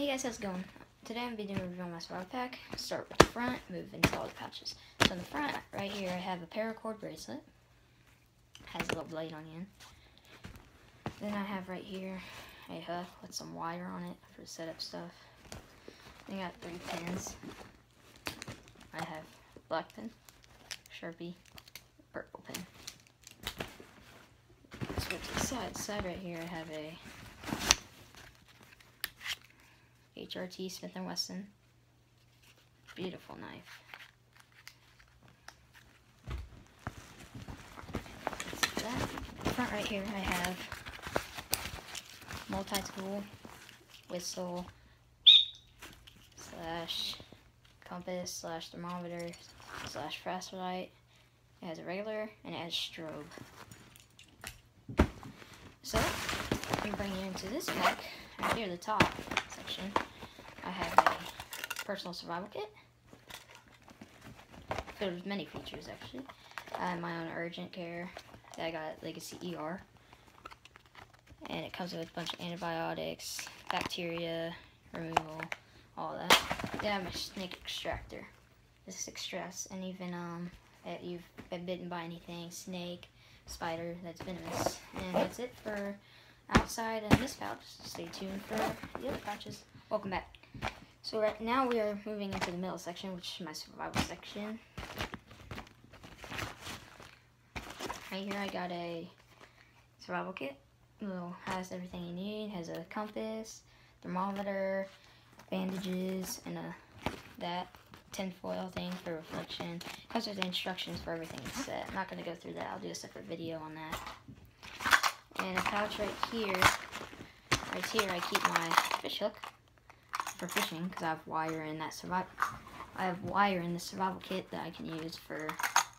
Hey guys, how's it going? Today I'm going to be doing a review on my survival pack. Start with the front, move into all the pouches. So in the front, right here, I have a paracord bracelet. Has a little blade on the end. Then I have right here a hook with some wire on it for setup stuff. I got three pins. I have black pin, Sharpie, purple pin. Switch to the side. Side right here, I have a HRT Smith & Wesson. Beautiful knife. That. Front right here I have multi-tool, whistle, slash compass, slash thermometer, slash flashlight. It has a regular and it has strobe. So, we bring you into this pack, right here, the top section. I have a personal survival kit filled with many features actually. I have my own urgent care that I got at Legacy ER. And it comes with a bunch of antibiotics, bacteria removal, all that. Then I have a snake extractor. This extracts and even that you've been bitten by anything, snake, spider that's venomous. And that's it for outside and this pouch. Stay tuned for the other pouches. Welcome back. So right now we are moving into the middle section, which is my survival section. Right here I got a survival kit. Well, has everything you need. Has a compass, thermometer, bandages, and a that tinfoil thing for reflection. Comes with the instructions for everything it's set. I'm not going to go through that. I'll do a separate video on that. And a pouch right here. Right here I keep my fish hook for fishing because I have wire in that survival. I have wire in the survival kit that I can use for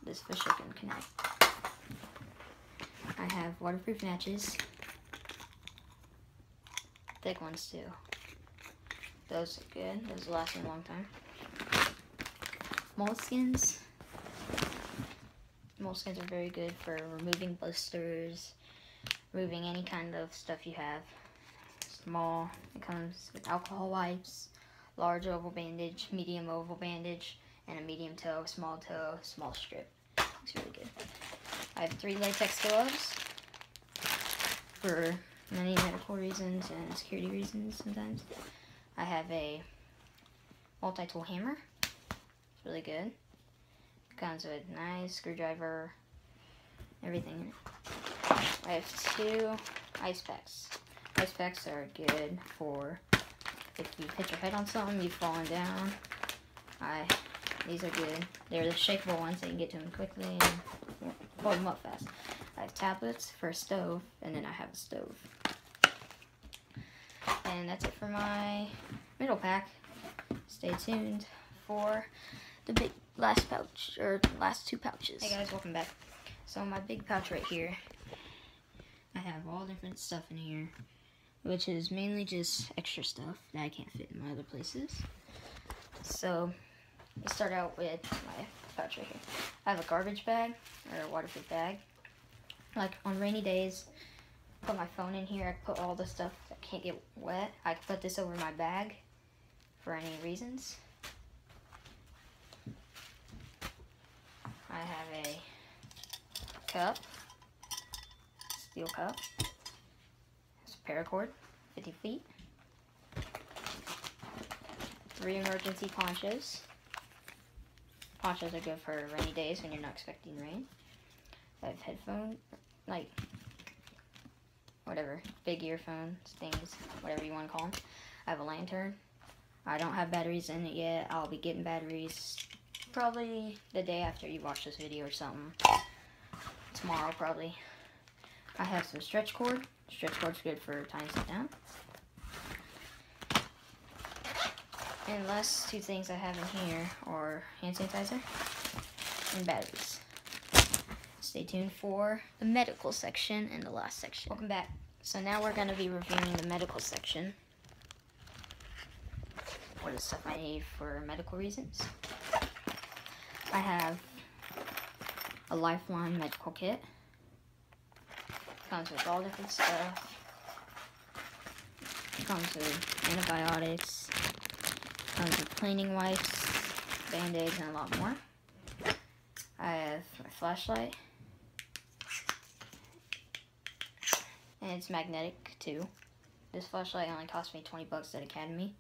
this fish hook and connect. I have waterproof matches. Thick ones too. Those are good. Those last me a long time. Moleskins. Moleskins are very good for removing blisters, removing any kind of stuff you have small. It comes with alcohol wipes, large oval bandage, medium oval bandage, and a medium toe, small toe, small strip. Looks really good. I have three latex gloves for many medical reasons and security reasons sometimes. I have a multi-tool hammer. It's really good. It comes with nice screwdriver, everything. I have two ice packs. Ice packs are good for if you hit your head on something, you've fallen down. I these are good. They're the shakeable ones, so you can get to them quickly and hold them up fast. I have tablets for a stove, and then I have a stove. And that's it for my middle pack. Stay tuned for the big last pouch, or last two pouches. Hey guys, welcome back. So my big pouch right here, I have all different stuff in here which is mainly just extra stuff that I can't fit in my other places. So, let's start out with my pouch right here. I have a garbage bag, or a waterproof bag. Like, on rainy days, put my phone in here, I put all the stuff that can't get wet. I can put this over my bag for any reasons. I have a cup, steel cup paracord, 50 feet. Three emergency ponchos. Ponchos are good for rainy days when you're not expecting rain. I have headphone, like, whatever, big earphones, things, whatever you want to call them. I have a lantern. I don't have batteries in it yet. I'll be getting batteries probably the day after you watch this video or something. Tomorrow, probably. I have some stretch cord. Stretch cord's good for tying stuff down. And last two things I have in here are hand sanitizer and batteries. Stay tuned for the medical section and the last section. Welcome back. So now we're going to be reviewing the medical section. What is stuff I need for medical reasons. I have a Lifeline medical kit comes with all different stuff. Comes with antibiotics, tons of cleaning wipes, band-aids, and a lot more. I have my flashlight. And it's magnetic too. This flashlight only cost me 20 bucks at Academy.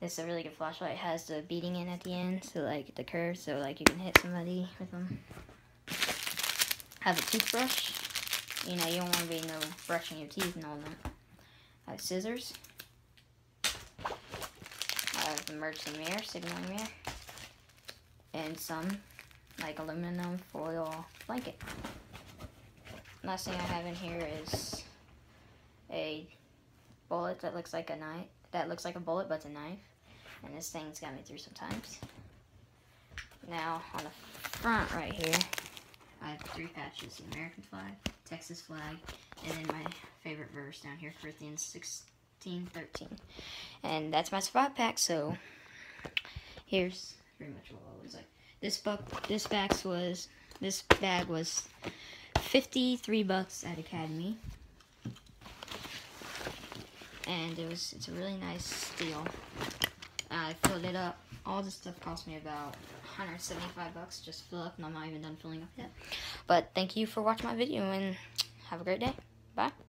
It's a really good flashlight. It has the beading in at the end, so like the curve, so like you can hit somebody with them. Have a toothbrush. You know, you don't want to be no brushing your teeth and all that. I have scissors. I have emergency mirror, signaling mirror. And some like aluminum foil blanket. Last thing I have in here is a bullet that looks like a knife. That looks like a bullet, but it's a knife. And this thing's got me through sometimes. Now, on the front right here, I have three patches. The American flag, Texas flag, and then my favorite verse down here, Corinthians 16, 13. And that's my spot pack, so here's pretty much what it was like. This buck, this box was, this bag was 53 bucks at Academy. And it was, it's a really nice deal. I filled it up. All this stuff cost me about 175 bucks just fill up, and I'm not even done filling up yet. But thank you for watching my video, and have a great day. Bye.